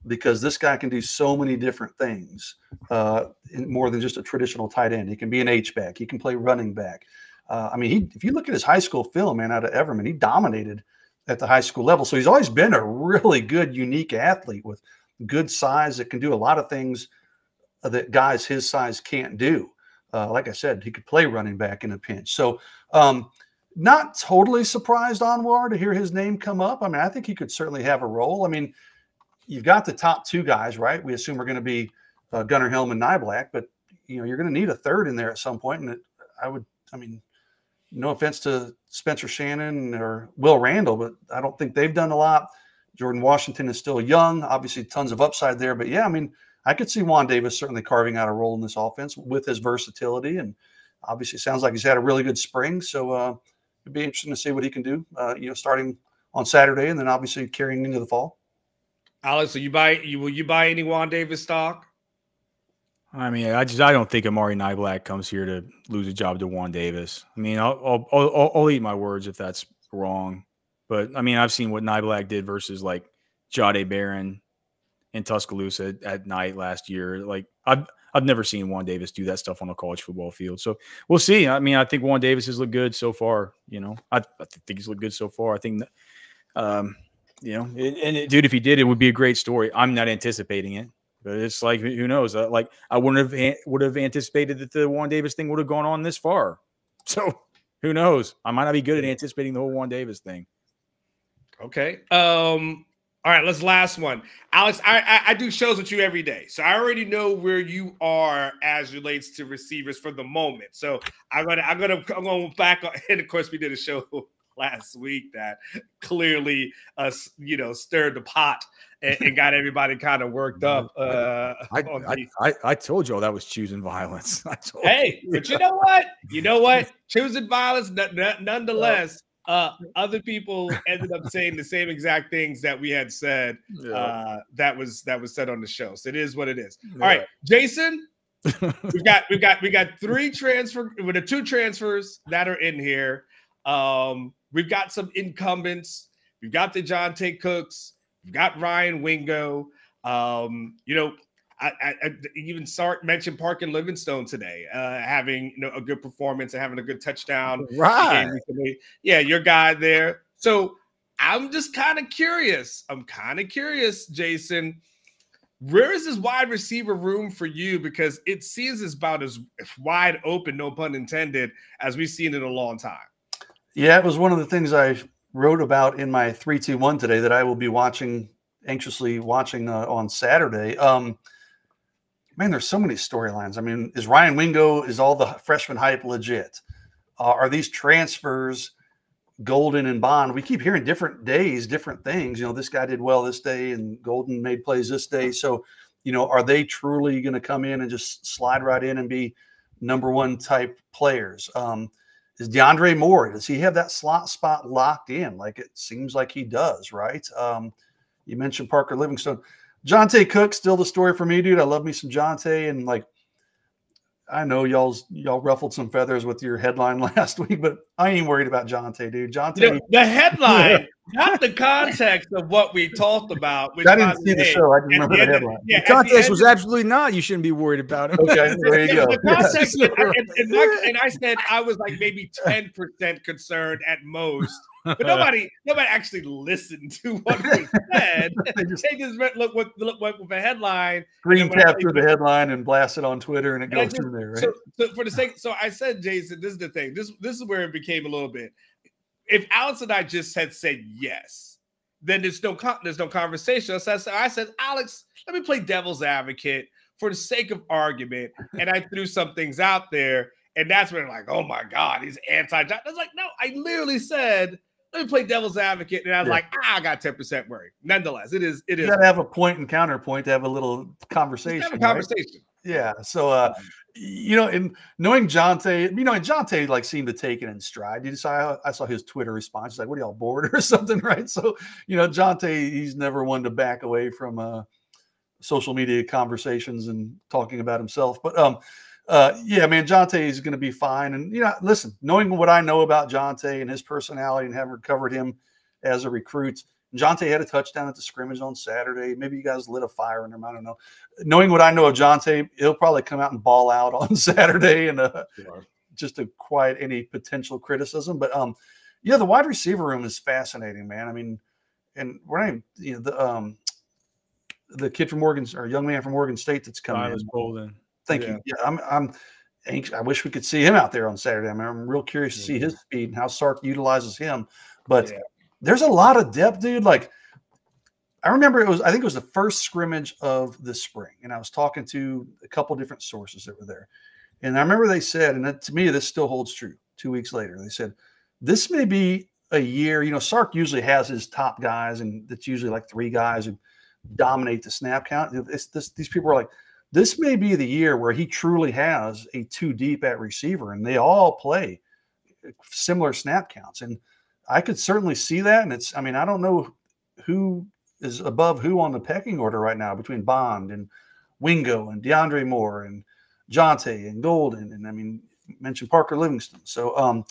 because this guy can do so many different things, uh, more than just a traditional tight end. He can be an H back. He can play running back. Uh, I mean, he, if you look at his high school film, man, out of Everman, he dominated at the high school level. So he's always been a really good, unique athlete with good size that can do a lot of things that guys his size can't do. Uh, like I said, he could play running back in a pinch. So, um, not totally surprised Anwar to hear his name come up. I mean, I think he could certainly have a role. I mean, you've got the top two guys, right? We assume are going to be uh, Gunnar Helm and Niblack, but you know you're going to need a third in there at some point. And it, I would, I mean, no offense to Spencer Shannon or Will Randall, but I don't think they've done a lot. Jordan Washington is still young, obviously tons of upside there. But yeah, I mean, I could see Juan Davis certainly carving out a role in this offense with his versatility, and obviously sounds like he's had a really good spring. So uh, it'd be interesting to see what he can do. Uh, you know, starting on Saturday, and then obviously carrying into the fall. Alex, will you buy? You will you buy any Juan Davis stock? I mean, I just I don't think Amari Niblack comes here to lose a job to Juan Davis. I mean, I'll I'll, I'll, I'll eat my words if that's wrong. But I mean, I've seen what Niblack did versus like Jahdae Barron in Tuscaloosa at, at, night last year. Like I've I've never seen Juan Davis do that stuff on a college football field. So we'll see. I mean, I think Juan Davis has looked good so far. You know, I, I think he's looked good so far. I think that, um, You know, and, and it, dude, if he did, it would be a great story. I'm not anticipating it, but it's like who knows? Uh, like I wouldn't have would have anticipated that the Juan Davis thing would have gone on this far. So who knows? I might not be good at anticipating the whole Juan Davis thing. Okay. Um. All right. Let's last one, Alex. I, I, I do shows with you every day, so I already know where you are as relates to receivers for the moment. So I'm gonna I'm gonna I'm gonna back and of course we did a show last week that clearly uh you know stirred the pot and, and got everybody kind of worked up. Uh, I, I, I, I, told y'all that was choosing violence. hey, you. but you know what? You know what? Choosing violence, nonetheless. Uh, other people ended up saying the same exact things that we had said. Yeah. Uh, that was that was said on the show. So it is what it is. Yeah. All right, Jason. we've got we've got we got three transfer with the two transfers that are in here. Um, we've got some incumbents. We've got the Johntay Cooks. We've got Ryan Wingo. Um, you know, I, I, I, even Sark mentioned Parker Livingstone today, uh, having you know a good performance and having a good touchdown. Right. Yeah, your guy there. So I'm just kind of curious. I'm kind of curious, Jason. Where is this wide receiver room for you? Because it seems as about as wide open, no pun intended, as we've seen in a long time. Yeah, it was one of the things I wrote about in my 321 today that I will be watching anxiously watching uh, on Saturday. Um, man, there's so many storylines. I mean, is Ryan Wingo is all the freshman hype legit? Uh, are these transfers Golden and Bond? We keep hearing different days, different things. You know, this guy did well this day, and Golden made plays this day. So, you know, are they truly going to come in and just slide right in and be number one type players? Um, is DeAndre Moore? Does he have that slot spot locked in? Like it seems like he does, right? Um, you mentioned Parker Livingstone. Johntay Cook, still the story for me, dude. I love me some Johntay, and like I know y'all's y'all ruffled some feathers with your headline last week, but I ain't worried about Johntay, dude. Johntay, the, the headline, not the context of what we talked about. Which I didn't see the show. I just remember the, the headline. Yeah, the context the was absolutely not. You shouldn't be worried about it. Okay, there you go. The context, and, and, and, I said I was like maybe ten percent concerned at most but nobody nobody actually listened to what was said. they just, they just look what look what with a headline. Green through the headline and blast it on Twitter, and it goes just, through there. Right? So, so, for the sake, so I said, Jason, this is the thing. This this is where it became a little bit. If Alex and I just had said yes, then there's no there's no conversation. So I said, I said, Alex, let me play devil's advocate for the sake of argument, and I threw some things out there. And that's when like, oh my God, he's anti-John. I was like, no, I literally said let me play devil's advocate. And I was yeah. like, ah, I got 10% worry. Nonetheless, it is, it is. You gotta have a point and counterpoint to have a little conversation. Have a conversation. Right? Yeah. So uh you know, and knowing Johntay, you know, and Johntay like seemed to take it in stride. You saw I saw his Twitter response. He's like, what are y'all bored or something, right? So, you know, Johntay, he's never one to back away from uh social media conversations and talking about himself. But um uh, yeah, man, Johntay is going to be fine. And you know, listen, knowing what I know about Johntay and his personality and having covered him as a recruit, Johntay had a touchdown at the scrimmage on Saturday. Maybe you guys lit a fire in him. I don't know. Knowing what I know of Johntay, he'll probably come out and ball out on Saturday and uh, just to quiet any potential criticism. But um, yeah, the wide receiver room is fascinating, man. I mean, and we're not even, you know the um the kid from Morgan or young man from Morgan State that's coming. Silas Bolden. Thank yeah. you. Yeah, I'm I'm anxious. I wish we could see him out there on Saturday. I mean, I'm real curious to see his mm-hmm. speed and how Sark utilizes him. But yeah. there's a lot of depth, dude. Like I remember it was, I think it was the first scrimmage of the spring, and I was talking to a couple different sources that were there. And I remember they said, and to me, this still holds true. Two weeks later, they said, This may be a year. You know, Sark usually has his top guys, and it's usually like three guys who dominate the snap count. It's, this, these people are like, this may be the year where he truly has a two deep at receiver and they all play similar snap counts. And I could certainly see that. And it's, I mean, I don't know who is above who on the pecking order right now between Bond and Wingo and DeAndre Moore and Johntay and Golden. And I mean, mentioned Parker Livingstone. So, um,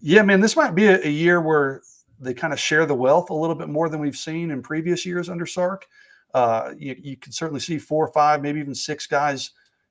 yeah, man, this might be a, a year where they kind of share the wealth a little bit more than we've seen in previous years under Sark uh, you, you can certainly see four or five, maybe even six guys,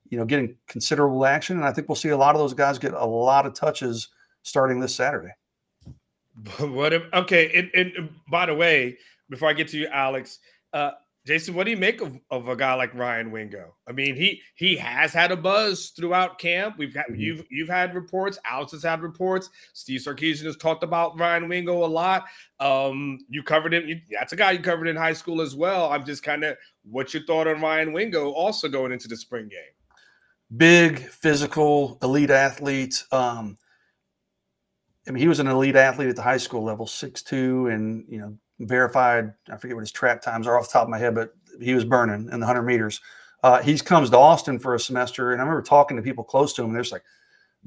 you know, getting considerable action. And I think we'll see a lot of those guys get a lot of touches starting this Saturday. What if, okay. And, and by the way, before I get to you, Alex, uh, Jason, what do you make of, of a guy like Ryan Wingo? I mean, he he has had a buzz throughout camp. We've had mm-hmm. you've you've had reports. Alex has had reports. Steve Sarkisian has talked about Ryan Wingo a lot. Um, you covered him. You, that's a guy you covered in high school as well. I'm just kind of what's your thought on Ryan Wingo also going into the spring game? Big, physical, elite athlete. Um, I mean, he was an elite athlete at the high school level, six two, and you know verified. I forget what his track times are off the top of my head, but he was burning in the 100 meters. Uh, he comes to Austin for a semester, and I remember talking to people close to him, and they're just like,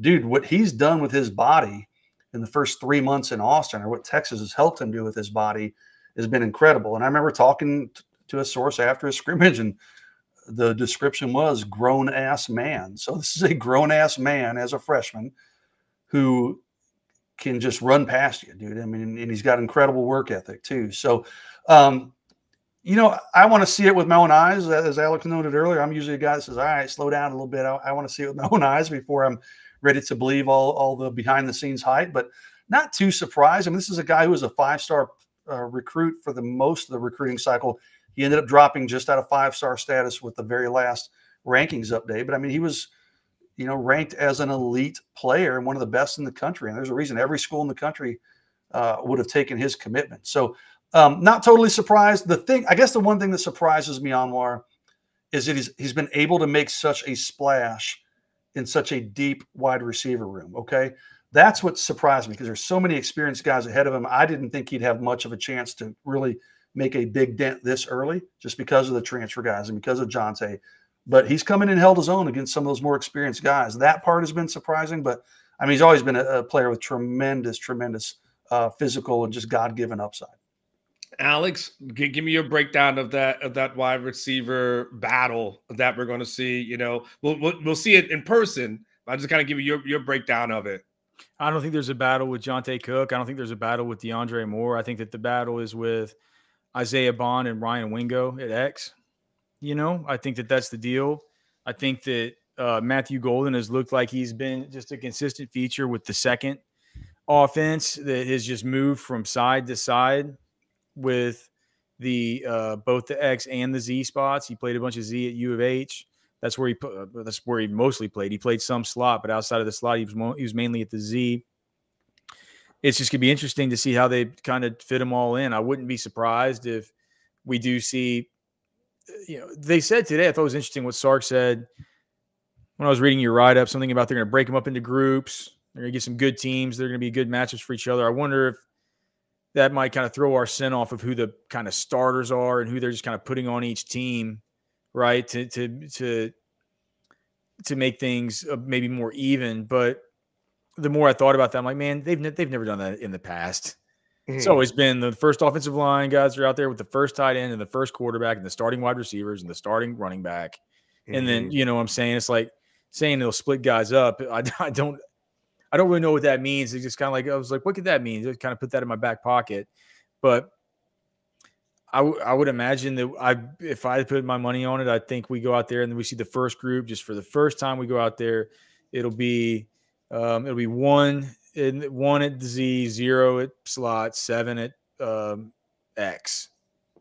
dude, what he's done with his body in the first three months in Austin, or what Texas has helped him do with his body, has been incredible. And I remember talking to a source after a scrimmage, and the description was grown ass man. So this is a grown ass man as a freshman who can just run past you, dude. I mean, and he's got incredible work ethic too. So, um, you know, I want to see it with my own eyes. As Alex noted earlier, I'm usually a guy that says, "All right, slow down a little bit." I, I want to see it with my own eyes before I'm ready to believe all all the behind the scenes hype. But not too surprised. I mean, this is a guy who was a five star uh, recruit for the most of the recruiting cycle. He ended up dropping just out of five star status with the very last rankings update. But I mean, he was you know, ranked as an elite player and one of the best in the country. And there's a reason every school in the country uh, would have taken his commitment. So, um, not totally surprised. The thing, I guess, the one thing that surprises me, Anwar, is that he's he's been able to make such a splash in such a deep wide receiver room. Okay, that's what surprised me because there's so many experienced guys ahead of him. I didn't think he'd have much of a chance to really make a big dent this early, just because of the transfer guys and because of Johntay but he's come in and held his own against some of those more experienced guys. That part has been surprising, but I mean, he's always been a, a player with tremendous, tremendous uh, physical and just God given upside. Alex, give, give me your breakdown of that of that wide receiver battle that we're going to see. You know, we'll, we'll, we'll see it in person. I just kind of give you your, your breakdown of it. I don't think there's a battle with Johntay Cook. I don't think there's a battle with DeAndre Moore. I think that the battle is with Isaiah Bond and Ryan Wingo at X. You know, I think that that's the deal. I think that uh, Matthew Golden has looked like he's been just a consistent feature with the second offense that has just moved from side to side with the uh, both the X and the Z spots. He played a bunch of Z at U of H. That's where he. Uh, that's where he mostly played. He played some slot, but outside of the slot, he was mo- he was mainly at the Z. It's just gonna be interesting to see how they kind of fit them all in. I wouldn't be surprised if we do see you know, they said today, I thought it was interesting what Sark said when I was reading your write up, something about they're going to break them up into groups. They're going to get some good teams. They're going to be good matchups for each other. I wonder if that might kind of throw our scent off of who the kind of starters are and who they're just kind of putting on each team, right? To to to to make things uh, maybe more even. But the more I thought about that, I'm like, man, they've they've never done that in the past. It's mm-hmm. always been the first offensive line guys are out there with the first tight end and the first quarterback and the starting wide receivers and the starting running back. Mm-hmm. And then, mm-hmm. you know what I'm saying? It's like saying they'll split guys up. I, I don't I don't really know what that means. It's just kind of like I was like, what could that mean? Just kind of put that in my back pocket. But I, w- I would imagine that I if I put my money on it, I think we go out there and then we see the first group just for the first time we go out there. It'll be um, it'll be one in one at Z, zero at slot, seven at um, X.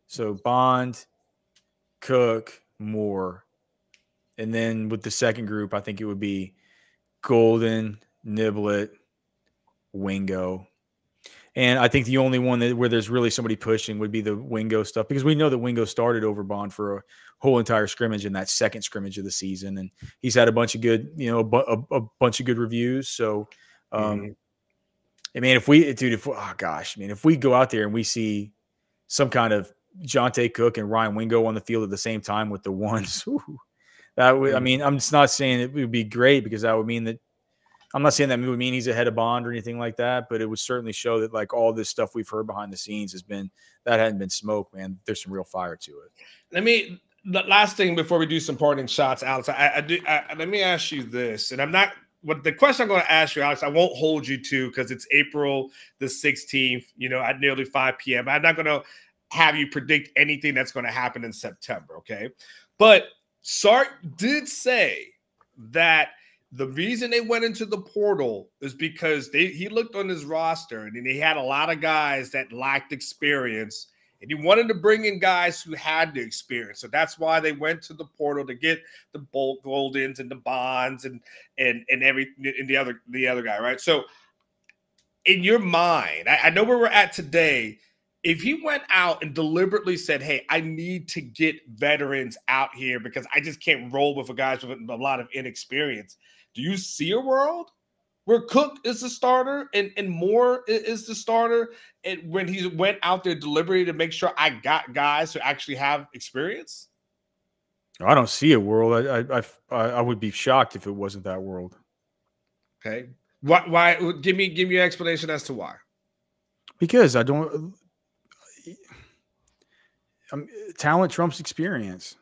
So Bond, Cook, Moore. And then with the second group, I think it would be Golden, Niblet, Wingo. And I think the only one that where there's really somebody pushing would be the Wingo stuff because we know that Wingo started over Bond for a whole entire scrimmage in that second scrimmage of the season, and he's had a bunch of good, you know, a, a, a bunch of good reviews. So um, mm-hmm. I mean, if we, dude, if oh gosh, I mean, if we go out there and we see some kind of Johntay Cook and Ryan Wingo on the field at the same time with the ones, that would, I mm-hmm. mean, I'm just not saying it would be great because that would mean that I'm not saying that would mean he's ahead of Bond or anything like that, but it would certainly show that like all this stuff we've heard behind the scenes has been that hadn't been smoke, man. There's some real fire to it. Let me the last thing before we do some parting shots, Alex. I, I do. I, let me ask you this, and I'm not what the question I'm going to ask you, Alex, I won't hold you to because it's April the 16th, you know, at nearly 5 p.m. I'm not going to have you predict anything that's going to happen in September, okay? But Sark did say that the reason they went into the portal is because they he looked on his roster and he had a lot of guys that lacked experience and he wanted to bring in guys who had the experience. So that's why they went to the portal to get the Bolt Goldens and the Bonds and and and every and the other the other guy, right? So in your mind, I, I know where we're at today. If he went out and deliberately said, "Hey, I need to get veterans out here because I just can't roll with a guys with a lot of inexperience," do you see a world where Cook is the starter and, and Moore is the starter. And when he went out there deliberately to make sure I got guys who actually have experience. I don't see a world. I I I, I would be shocked if it wasn't that world. Okay. Why? Why? Give me give me an explanation as to why. Because I don't. Um, talent trumps experience.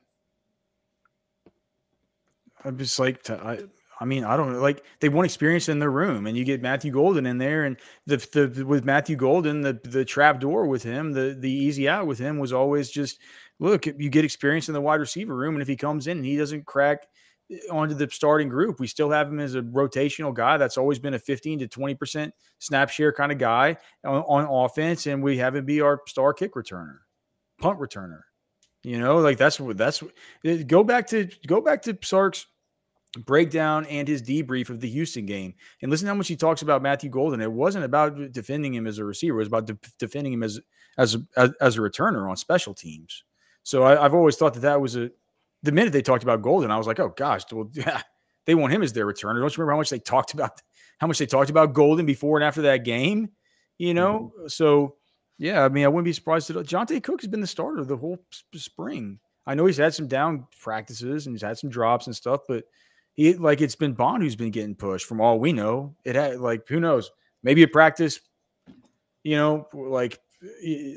I'm just like I, I mean, I don't know. Like they want experience in their room, and you get Matthew Golden in there, and the, the with Matthew Golden, the the trap door with him, the the easy out with him was always just look. You get experience in the wide receiver room, and if he comes in and he doesn't crack eh, onto the starting group, we still have him as a rotational guy. That's always been a fifteen to twenty percent snap share kind of guy on, on offense, and we have him be our star kick returner, punt returner. You know, like that's what that's eh, go back to go back to Sark's breakdown and his debrief of the Houston game. And listen how much he talks about Matthew Golden. It wasn't about defending him as a receiver; it was about de- defending him as as a, as, a returner on special teams. So I, have always thought that that was a. The minute they talked about Golden, I was like, oh gosh, well, yeah, they want him as their returner. Don't you remember how much they talked about how much they talked about Golden before and after that game? You know, mm-hmm. so yeah, I mean, I wouldn't be surprised at Johntay Cook has been the starter the whole spring. I know he's had some down practices and he's had some drops and stuff, but he like it's been Bond who's been getting pushed. From all we know, it had like who knows? Maybe a practice, you know, like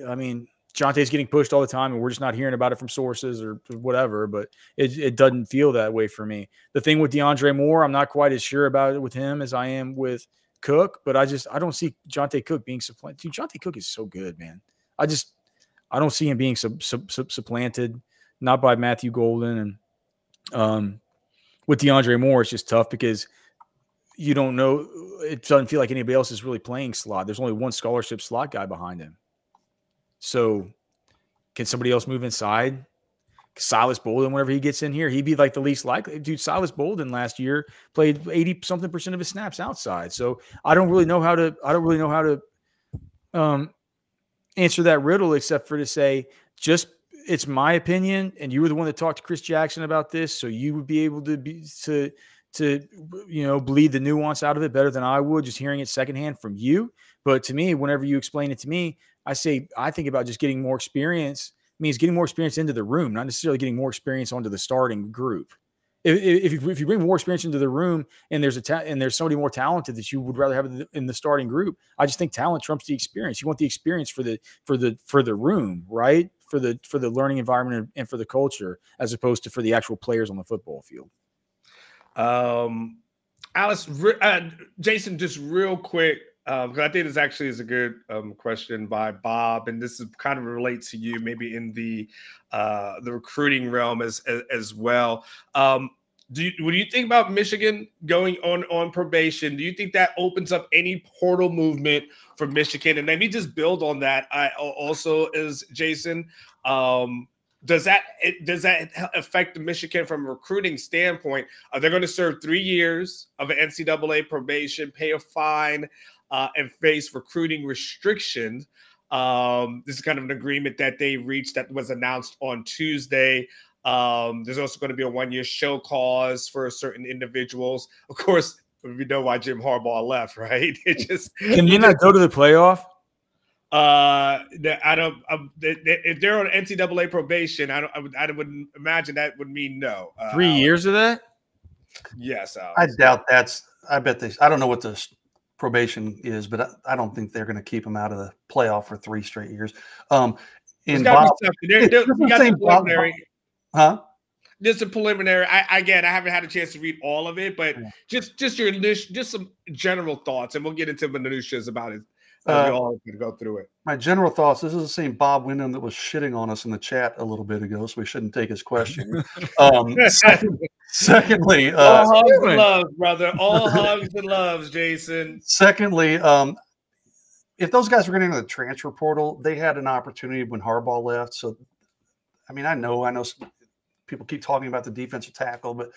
I mean, Johntay's getting pushed all the time, and we're just not hearing about it from sources or whatever. But it, it doesn't feel that way for me. The thing with DeAndre Moore, I'm not quite as sure about it with him as I am with Cook. But I just I don't see Johntay Cook being supplanted. Dude, Johntay Cook is so good, man. I just I don't see him being sub, sub, sub, supplanted, not by Matthew Golden and um with DeAndre Moore, it's just tough because you don't know. It doesn't feel like anybody else is really playing slot. There's only one scholarship slot guy behind him. So, can somebody else move inside? Silas Bolden, whenever he gets in here, he'd be like the least likely. Dude, Silas Bolden last year played 80 something percent of his snaps outside. So I don't really know how to, I don't really know how to um, answer that riddle except for to say just it's my opinion, and you were the one that talked to Chris Jackson about this, so you would be able to be to to you know bleed the nuance out of it better than I would just hearing it secondhand from you. But to me, whenever you explain it to me, I say I think about just getting more experience means getting more experience into the room, not necessarily getting more experience onto the starting group. If, if, you, if you bring more experience into the room and there's a ta- and there's somebody more talented that you would rather have in the starting group, I just think talent trumps the experience. You want the experience for the for the for the room, right? For the for the learning environment and for the culture as opposed to for the actual players on the football field. Um, Alice, uh, Jason, just real quick, because um, I think this actually is a good um, question by Bob, and this is kind of relates to you, maybe in the uh, the recruiting realm as as, as well. Um, do you, what do you think about Michigan going on on probation? Do you think that opens up any portal movement for Michigan? And let me just build on that. I also is Jason, um, does that does that affect Michigan from a recruiting standpoint? Are they going to serve three years of NCAA probation, pay a fine, uh, and face recruiting restrictions? Um, this is kind of an agreement that they reached that was announced on Tuesday. Um, there's also going to be a one year show cause for certain individuals. Of course, we know why Jim Harbaugh left, right? It just can you not go to the playoff? Uh, I don't. Um, if they're on NCAA probation, I don't. I would. I would imagine that would mean no. Uh, Three years of that. Yes, Alex. I doubt that's. I bet they. I don't know what the probation is, but I, I don't think they're going to keep him out of the playoff for three straight years. Um, in Bob, they're, they're, you got the preliminary. Huh? Just a preliminary. I again, I haven't had a chance to read all of it, but yeah. just just your just some general thoughts, and we'll get into minutiae about it. Uh, we all can go through it. My general thoughts. This is the same Bob Wyndham that was shitting on us in the chat a little bit ago, so we shouldn't take his question. um, second, secondly, uh, all hugs and loves, brother. All hugs and loves, Jason. Secondly, um, if those guys were getting into the transfer portal, they had an opportunity when Harbaugh left. So, I mean, I know, I know people keep talking about the defensive tackle, but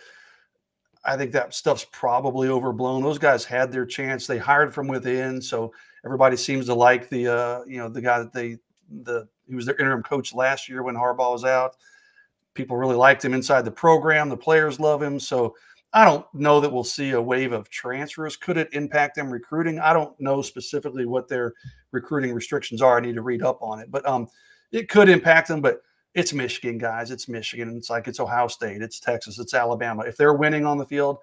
I think that stuff's probably overblown. Those guys had their chance. They hired from within, so everybody seems to like the uh, you know the guy that they the he was their interim coach last year when Harbaugh was out. People really liked him inside the program. The players love him. So I don't know that we'll see a wave of transfers. Could it impact them recruiting? I don't know specifically what their recruiting restrictions are. I need to read up on it, but um, it could impact them. But it's Michigan, guys. It's Michigan. It's like it's Ohio State. It's Texas. It's Alabama. If they're winning on the field,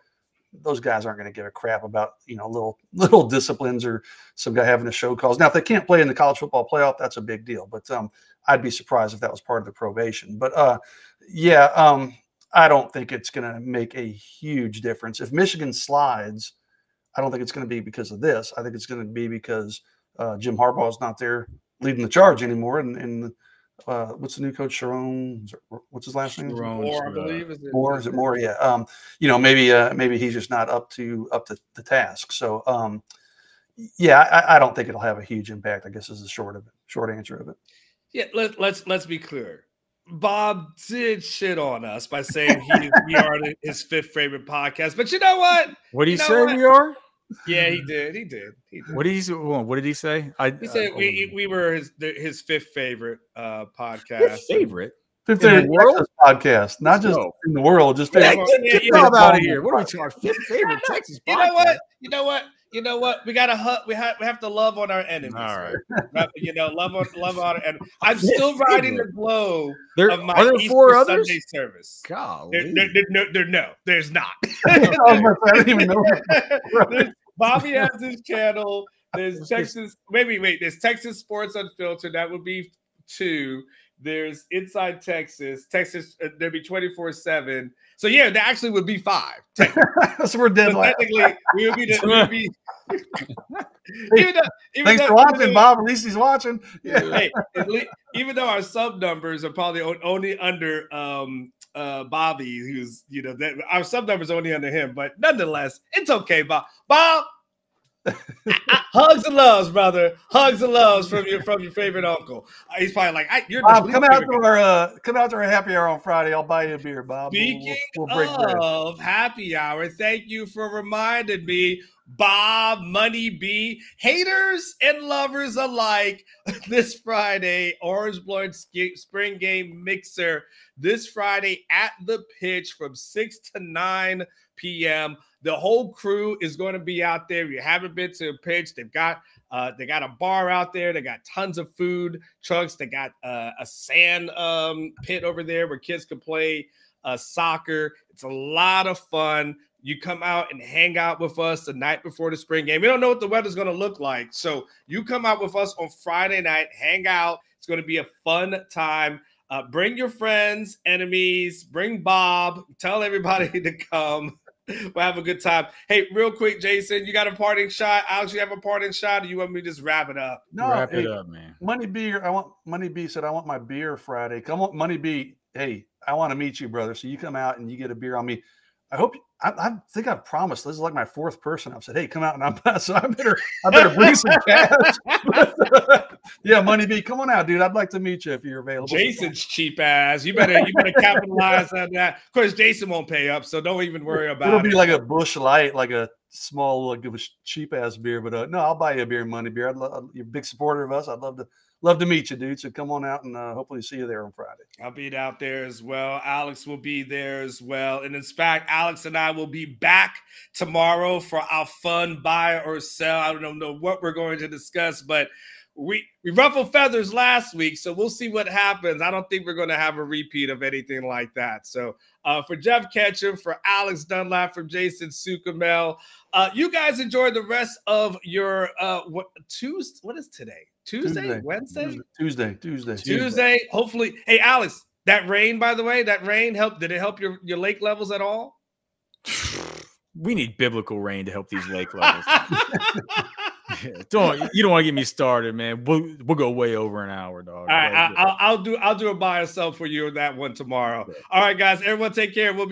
those guys aren't going to give a crap about you know little little disciplines or some guy having a show cause. Now, if they can't play in the college football playoff, that's a big deal. But um, I'd be surprised if that was part of the probation. But uh, yeah, um, I don't think it's going to make a huge difference. If Michigan slides, I don't think it's going to be because of this. I think it's going to be because uh, Jim Harbaugh is not there leading the charge anymore. And, and uh, what's the new coach, Sherrone? What's his last name? Sherrone, Moore, I believe. Is it, Moore, is it Moore? Yeah. Um, you know, maybe uh, maybe he's just not up to up to the task. So, um, yeah, I, I don't think it'll have a huge impact. I guess is the short of it, short answer of it. Yeah, let, let's let's be clear. Bob did shit on us by saying he, we are his fifth favorite podcast. But you know what? What do you, you say what? we are? Yeah, he did. He did. He did. What did he? What did he say? I, he said uh, we, we were his his fifth favorite uh, podcast. Fifth favorite. Fifth favorite world podcast, not just no. in the world. Just yeah, get, get, get out of here. What are we talking? Fifth favorite Texas. You know what? You know what? you know what? We gotta hu- we have we have to love on our enemies. All right. you know, love on love on our enemies. I'm still riding the glow there, of my are there Easter four others? Sunday service. Golly. There, there, there, there, no, there's not. I don't even know. Bobby has his channel. There's Texas. Wait, wait. wait. There's Texas Sports Unfiltered. That would be two. There's Inside Texas. Texas. Uh, there'd be 24 seven. So yeah, that actually would be five. so we're dead. So technically, we would be. The, we would be even though, even Thanks though, for watching, Bob. At least he's watching. Yeah. Hey, least, even though our sub numbers are probably only under um, uh, Bobby, who's you know that our sub numbers only under him, but nonetheless, it's okay, Bob. Bob, Hugs and loves, brother. Hugs and loves from your from your favorite uncle. Uh, he's probably like, I, "You're Bob, come out to our uh, come out to our happy hour on Friday. I'll buy you a beer, Bob. Speaking we'll, we'll of bread. happy hour, thank you for reminding me, Bob Money B, haters and lovers alike. This Friday, Orange Blood Spring Game Mixer. This Friday at the pitch from six to nine p.m. The whole crew is going to be out there. If you haven't been to a pitch, they've got uh, they got a bar out there. They got tons of food trucks. They got uh, a sand um, pit over there where kids can play uh, soccer. It's a lot of fun. You come out and hang out with us the night before the spring game. We don't know what the weather's going to look like. So you come out with us on Friday night, hang out. It's going to be a fun time. Uh, bring your friends, enemies, bring Bob, tell everybody to come. we'll have a good time. Hey, real quick, Jason, you got a parting shot? Alex, you have a parting shot, or you want me to just wrap it up? No, wrap hey, it up, man. Money B, I want Money B said I want my beer Friday. Come on, Money B. Hey, I want to meet you, brother. So you come out and you get a beer on me. I hope I, I, think I've promised. This is like my fourth person. I've said, "Hey, come out," and I'm so I better I better bring some cash. yeah, Money B, come on out, dude. I'd like to meet you if you're available. Jason's cheap ass. You better you better capitalize on that. Of course, Jason won't pay up, so don't even worry about It'll it. It'll be like a Busch Light, like a small, like a cheap ass beer. But uh, no, I'll buy you a beer, Money Beer. I'd love, you're a big supporter of us. I'd love to love to meet you, dude. So come on out and uh, hopefully see you there on Friday. I'll be out there as well. Alex will be there as well. And in fact, Alex and I will be back tomorrow for our fun buy or sell. I don't know what we're going to discuss, but we we ruffled feathers last week, so we'll see what happens. I don't think we're going to have a repeat of anything like that. So uh, for Jeff Ketchum, for Alex Dunlap, from Jason Suchomel, uh, you guys enjoy the rest of your uh, what Tuesday? What is today? Tuesday, Tuesday, Wednesday, Tuesday, Tuesday, Tuesday. Hopefully, hey Alex, that rain, by the way, that rain helped. Did it help your your lake levels at all? We need biblical rain to help these lake levels. don't you don't want to get me started, man. We'll we'll go way over an hour, dog. All right, I, will I'll do I'll do a buy or sell for you on that one tomorrow. All right, guys, everyone, take care. We'll.